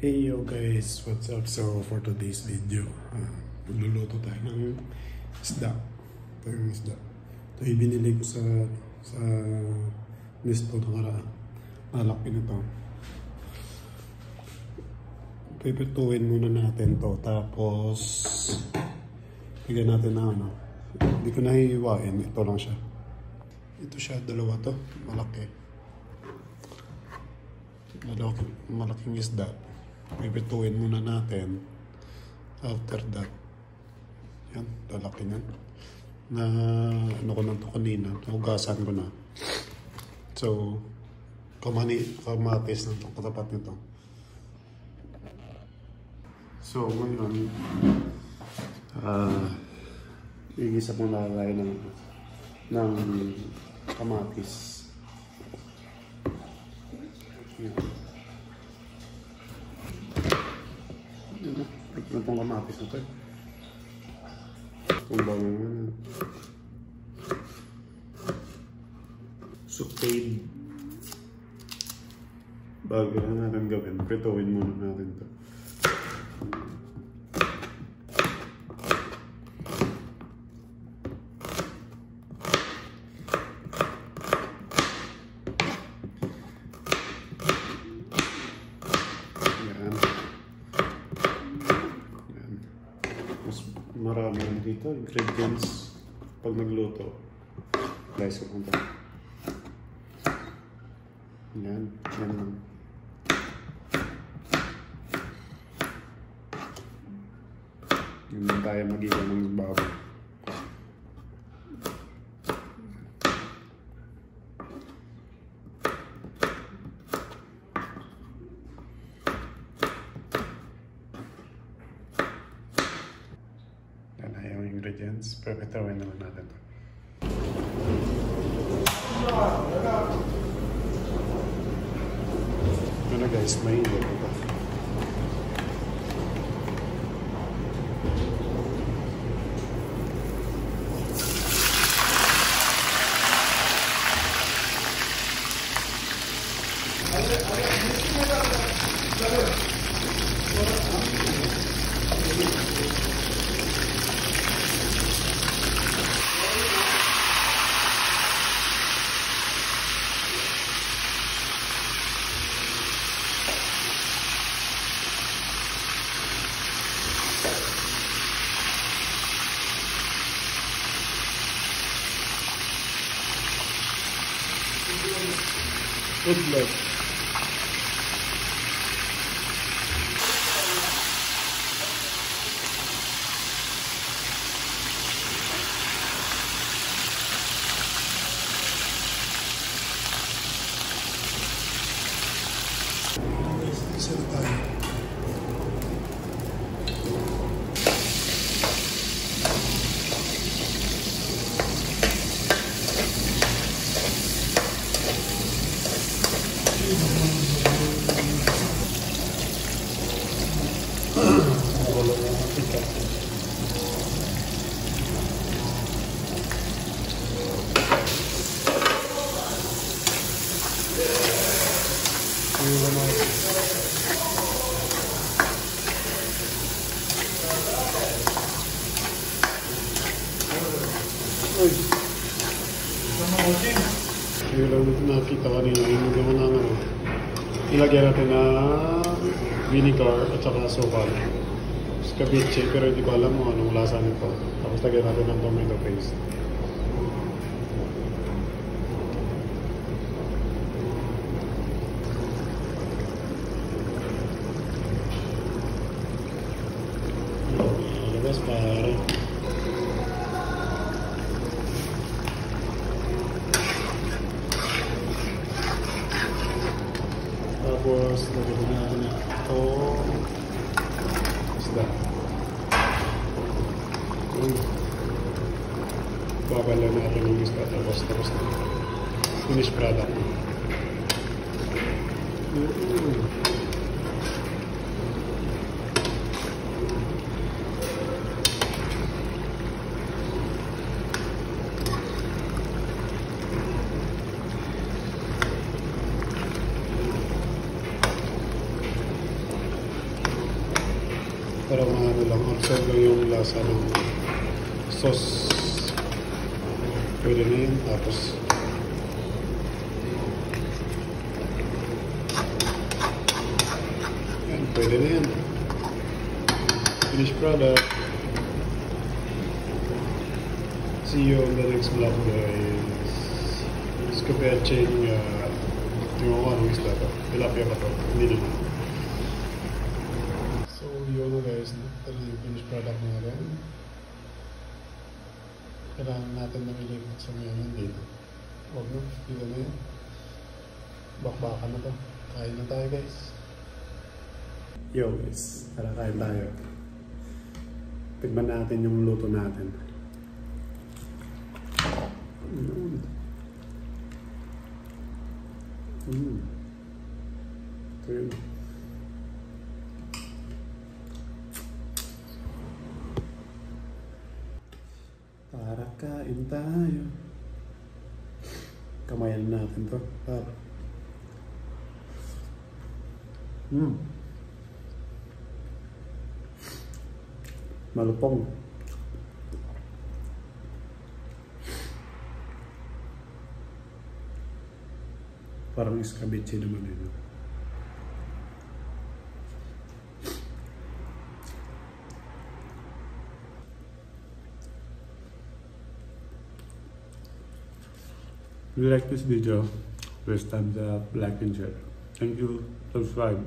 Hey yo guys, what's up? So for today's video, uh, magluluto tayo ng isda. Ito yung isda. Ito yung binili ko sa sa Nesto nakaraan. Malaki na to. Pipituin muna natin to. Tapos, bigyan natin na ano. Hindi ko nahihiwain. Ito lang siya. Ito siya, dalawa to. Malaki. Malaki, malaking isda. Pipituin muna natin. After that, yan, lalaki niyan. Na ano ko na to kanina, nahugasan ko na. So, kamani, kamatis na to, katapat nito. So, ngayon, ah, uh, igisa mo na tayo ng, ng kamatis. Yan pong kamatis na to. eh. Kung ba yun. Sauteed. Bago na natin gawin, prituin muna natin to. Yan. Yan. Mas marami dito. Ingredients pag nagluto. Guys, ko punta. Yan. Yan lang. Yun lang tayo mag-iwan baboy. Yan na yung ingredients. Pagkatawin naman natin to. Ano guys, may ilo ito. Good luck. Uy. Yung lang nakita kanina, yung mo na ano. Ilagyan natin na vinegar at saka sukal. Ceviche, pero hindi ko alam mo anong lasa nito. Tapos lagyan natin ng tomato paste. Labas pare. Tapos, lagyan na natin ito. Isda. Uy. Babala natin yung isda. Tapos, tapos na. Finished product. Mm. Para maano lang, lang yung lasa ng sauce. Pwede na yun. Tapos, yan, pwede na yan. Finished product. See you on the next vlog guys. Scopiache yung uh, yung ako anong isla to. Tilapia pa to. Hindi naman. So yun na guys. Ito na yung finished product natin. Kailangan natin na ilipot sa ngayon dito. Huwag na. Dito na yun. Bakbakan na to. Kain na tayo guys. Yo guys. Tara kain tayo. Tignan natin yung luto natin. Mm. Mm. Ito yun. Tara kain tayo. Kamayan natin to. Para. Mm. Malupong. Parang escabeche naman yun. If you like this video, please thumbs up, like and share. Thank you. Subscribe.